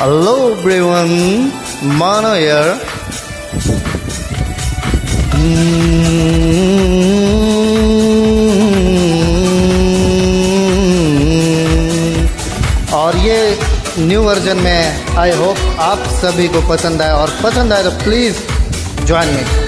Hello ब्रेवन मानो यार और ये न्यू वर्जन में आई होप आप सभी को पसंद आए। और पसंद आए तो प्लीज़ ज्वाइन मी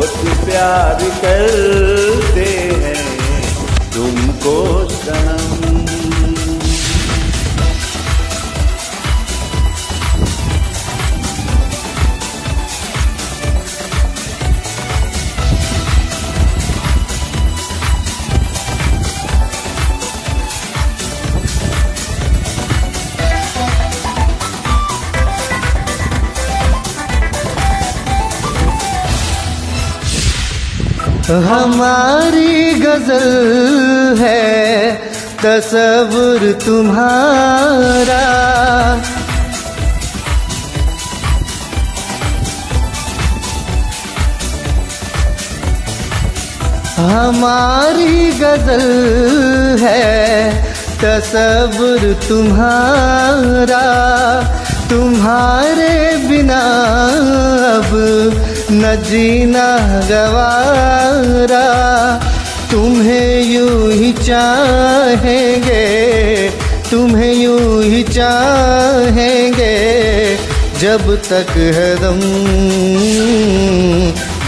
बहुत प्यार करते हैं। तुमको सनम हमारी गज़ल है तस्वुर तुम्हारा। हमारी गज़ल है तस्वुर तुम्हारा। तुम्हारे बिना अब न जीना गवारा तुम्हें यूँ ही चाहेंगे तुम्हें यूँ ही चाहेंगे जब तक है दम।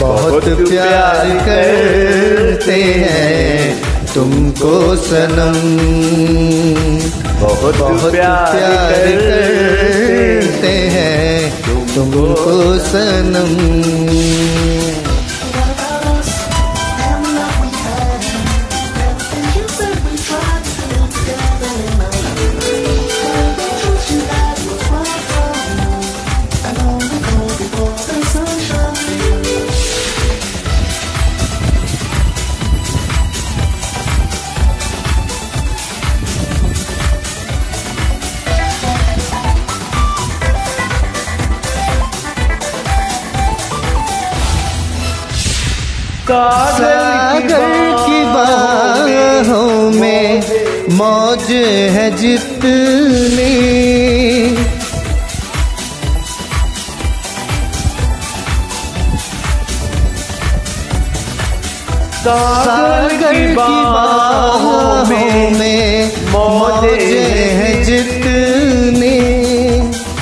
बहुत प्यार करते हैं तुमको सनम। बहुत बहुत प्यार करते हैं। तुमको सागर की बाहों में मौज है जितनी। सागर की बाहों में मौज है जितनी।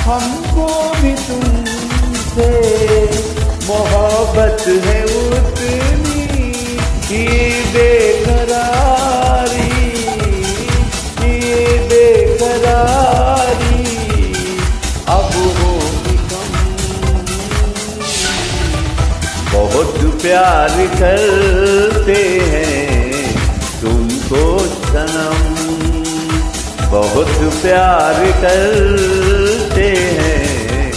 हमको भी तुमसे मोहब्बत है। अब कम। बहुत प्यार करते हैं तुमको सनम बहुत प्यार करते हैं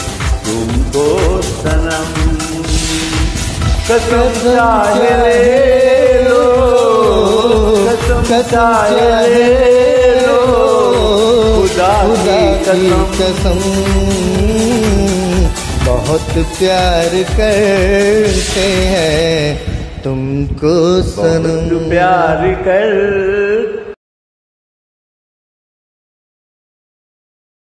तुमको सनम कसम चाहे चाहे ले लो। खुदा खुदा की की कसम। बहुत प्यार करते हैं तुमको सनम। प्यार करते